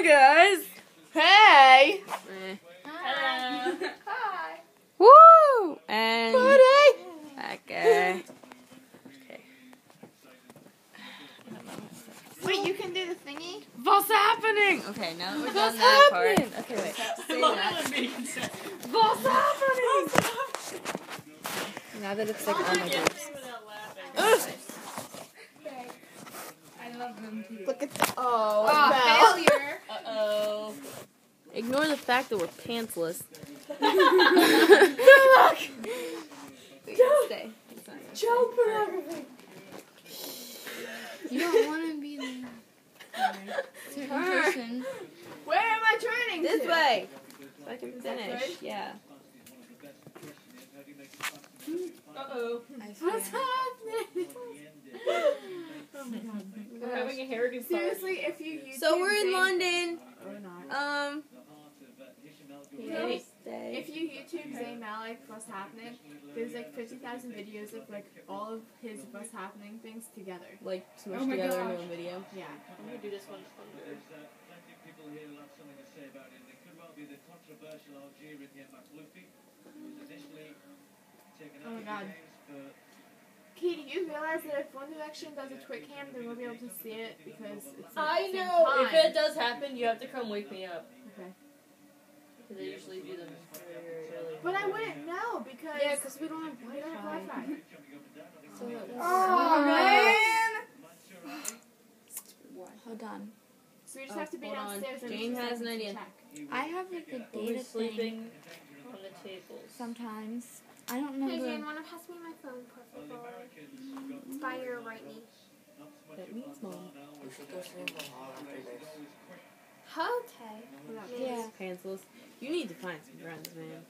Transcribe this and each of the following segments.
Hi guys. Hey! Eh. Hello. Hi! Woo! And Buddy! okay. Okay. Wait, you can do the thingy? What's happening? Okay, now that we're done that happening? part. Okay, wait. Say Well, that. that was being said. What's happening? Now that it's like on my Yeah, boobs. without laughing. I love them too. Look at the. Oh, Oh, Belle. failure. Uh-oh. Ignore the fact that we're pantsless. Look! Stay. It's not gonna Child pornography. You don't want to be there. certain Her. person. Where am I turning This to? way. So I can finish. good? Yeah. Uh-oh. I What's swear. happening? We're having a hairdo party. Seriously, if you YouTube So we're in Zayn- London. Or not. Um. Yes. Stay. If you YouTube Zayn Malik, what's happening? There's like 50,000 videos of like all of his what's happening things together. Like smush Oh together into gosh. a video. Yeah. I'm gonna do this one under. Oh my god. Katie, you realize that if One Direction does a twit cam, they won't be able to see it because it's. at I the same know. If it does happen, you have to come wake me up. Okay. Because they usually do them very, very early. But I wouldn't know because. Yeah, because we don't have we don't have Wi-Fi. Wi-Fi. So oh, was- Oh, man. Hold on. So we just Oh, have to be oh, hold on. downstairs. every Jane has an idea. check. I have like a data thing sleeping on the tables. sometimes. I don't know Hey Jane, wanna pass me my phone, por favor? By your right knee. That means mom. We should go swim for hall after this. Okay. Yeah. Pantsless. You need to find some friends, man.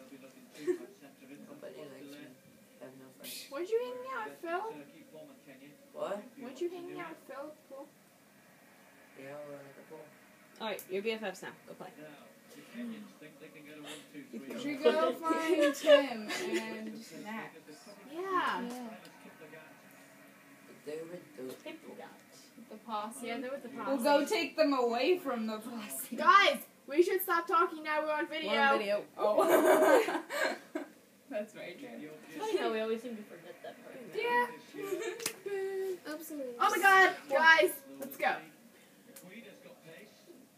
Nobody likes me. I have no friends. Weren't you hanging out with Phil? What? Weren't you hanging out with Phil? at the pool? Yeah, we're at the pool. Alright, your BFFs now. Go play. We should go find Tim and Max. Yeah. Yeah. But they were those People got. The posse. Yeah, they're with the posse. We'll go take them away from the posse. Guys, we should stop talking now. We're on video. We're on video. Oh. That's very true. Funny how we always seem to forget that part. Yeah. Oopsie. Oh my god, guys, let's go.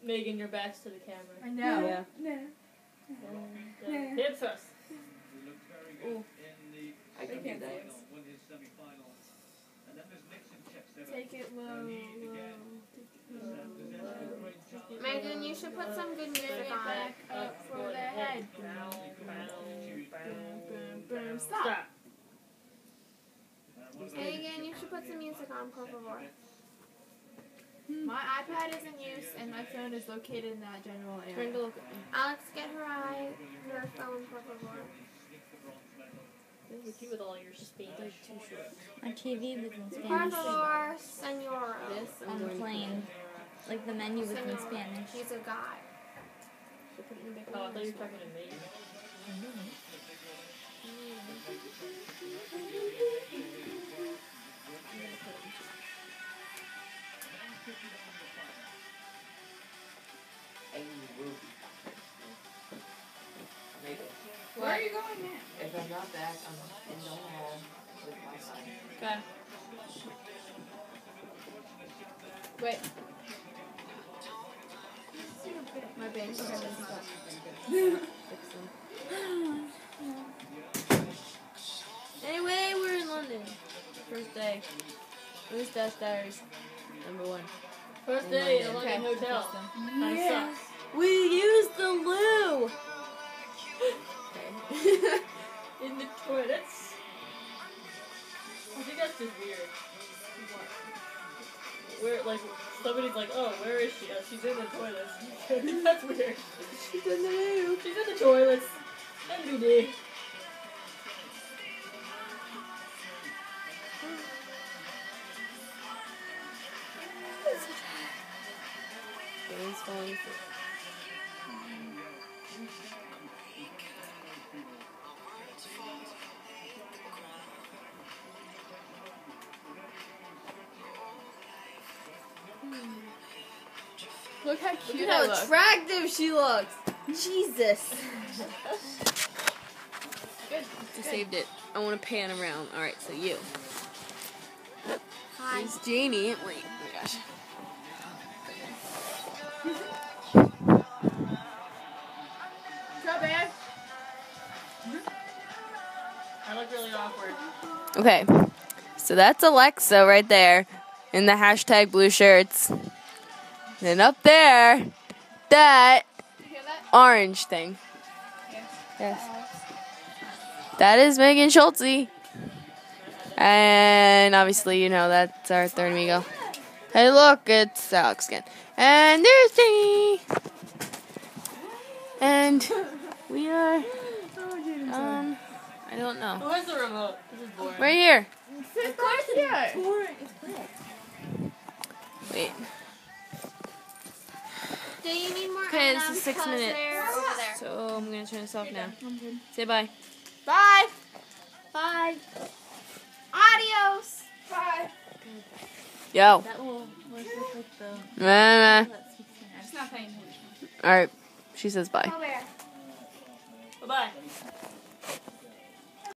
Megan, your back's to the camera. I know. Yeah. No. And, uh, hip thrust. I can do that. Take it low, low. Megan, you should put some good music on. Back up for the head. Bow, bow, Boom, boom. Stop. Stop. Megan, you should put some music on, por favor. Hmm. My iPad is in use and my phone is located in that general Turn area. to look at me. Alex, get her eye, her phone, por favor. Look at you with all your Spanish. Too short. My TV was in Spanish favor, senora. This, on the plane. Like the menu was in Spanish. He's a guy. Should put it in a big Oh, I thought you were talking to me. I Where are you going now? If I'm not back, I'm in the hall with my son. Okay. Wait. My bank card is stuck. Fix. Anyway, we're in London. First day. Moose Dash Diaries. Number one. First day at London Hotel. That Yeah. We used the loo! In the toilets. I think that's just weird. Where, like, somebody's like, oh, where is she? Oh, she's in the toilets. that's weird. She's in the loo. She's in the toilets. NBD. Jane's falling asleep. Look how Look cute at how I look. attractive she looks. Jesus. Good. Just saved it. I want to pan around. All right, so you. Hi. It's Janie. Wait, oh my gosh. Go, babe. I look really awkward. Okay, so that's Alexa right there in the hashtag blue shirts. Then up there, that that? orange thing. Yes. Yes. That is Megan Schulte. And obviously, you know, that's our third amigo. Hey, look, it's Alex again. And there's Janie. And we are, um, I don't know. Where's the remote? This is boring. Right here. Sit right here. Wait. You need more Okay, this M&Ms? is six 'Cause minutes. They're over there. So I'm gonna turn this off now. Say bye. Bye. Bye. Adios. Bye. Yo. That will work with the. Nah, nah. It's not paying attention. All right. She says bye. Bye bye.